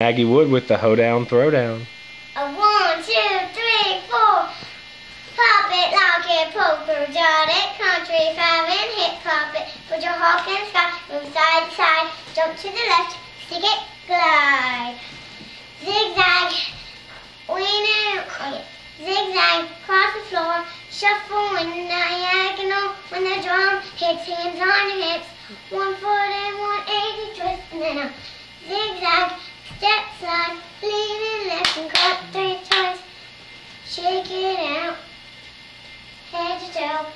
Maggie Wood with the hoedown throwdown. A one, two, three, four. Pop it, lock it, poker, jot it, country, five and hip hop it. Put your hawk in the sky, move side to side, jump to the left, stick it, glide. Zigzag, wiener, okay. Oh, zigzag, cross the floor, shuffle in diagonal when the drum hits hands on your hips. One foot and one eighty twist, and then a zigzag, flag, leaning left and cut three times. Shake it out, head to toe,